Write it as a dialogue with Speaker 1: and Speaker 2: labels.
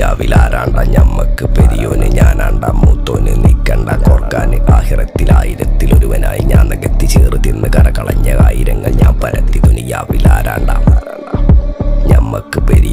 Speaker 1: ദുനിയാവിലാരാണ്ട ഞമ്മക്ക് പെരിയോന് ഞാനാണ്ട മൂത്തോന് നിക്കണ്ട കോർക്കാന്. ആഹിറത്തിൽ ആയിരത്തിലൊരുവനായി ഞാൻ നികത്തി ചേർത്തിന്ന് കരകളഞ്ഞ ആയിരങ്ങൾ ഞാൻ പരത്തി ദുനിയാവിലാരാണ്ട. ഞമ്മക്ക് പെരി